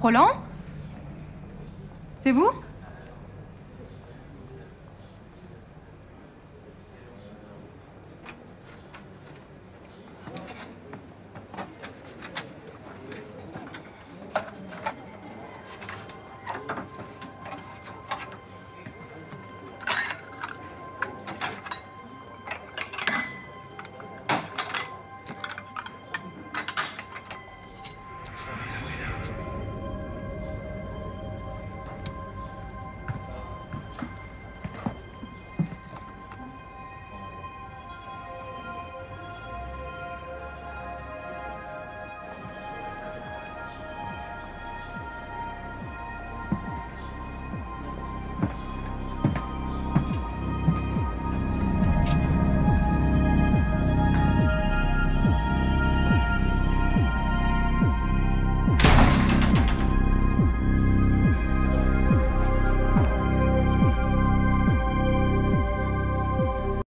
Roland? C'est vous?